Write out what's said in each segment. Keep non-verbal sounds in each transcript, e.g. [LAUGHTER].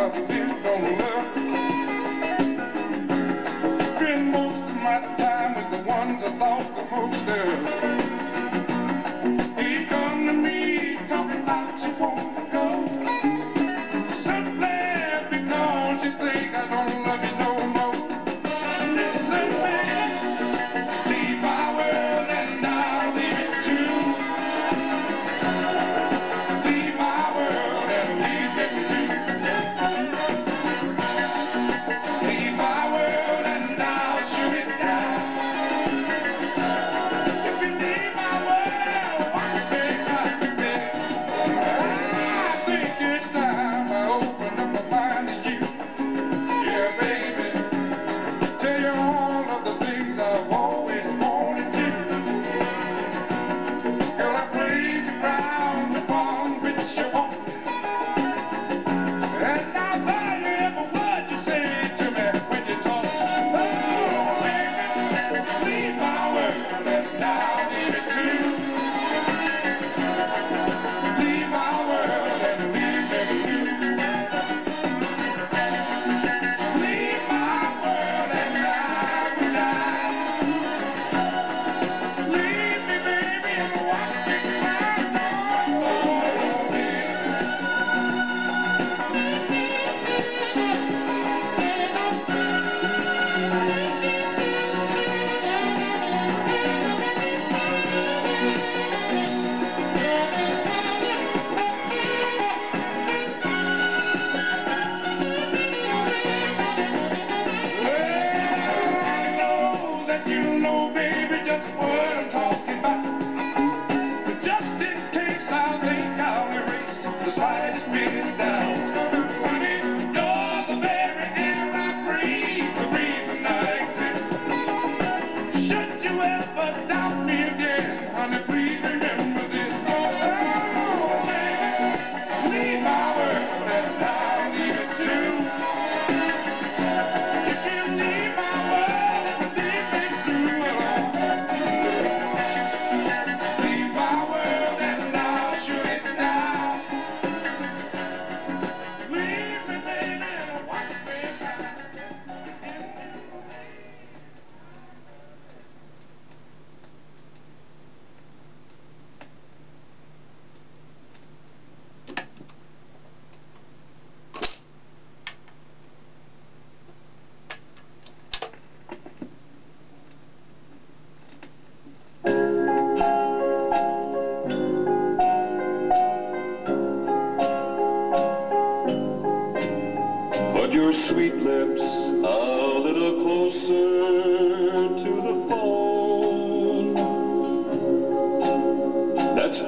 i don't love. Spend most of my time with the ones I thought the most of. He come to me talking about you. If [LAUGHS] you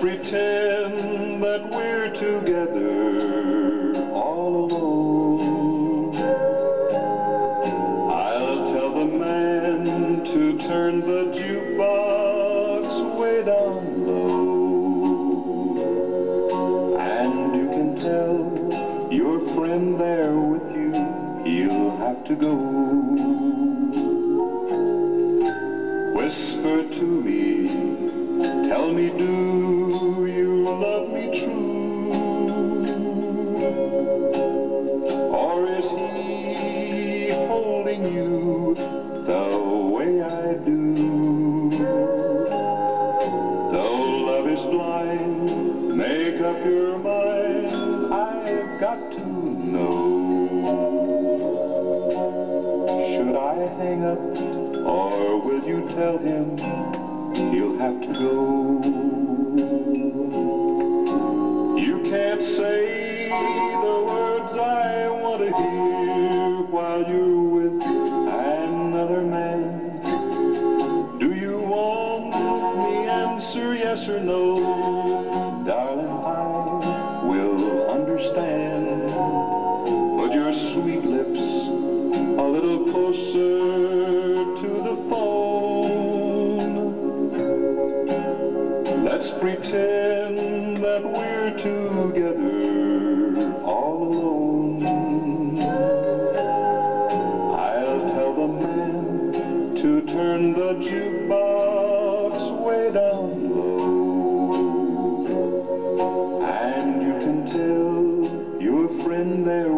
pretend that we're together all alone. I'll tell the man to turn the jukebox way down low. And you can tell your friend there with you, he'll have to go. Whisper to me, tell me, do got to know. Should I hang up, or will you tell him he'll have to go? You can't say the words I want to hear while you're with another man. Do you want me answer yes or no? Pretend that we're together all alone. I'll tell the man to turn the jukebox way down low. And you can tell your friend there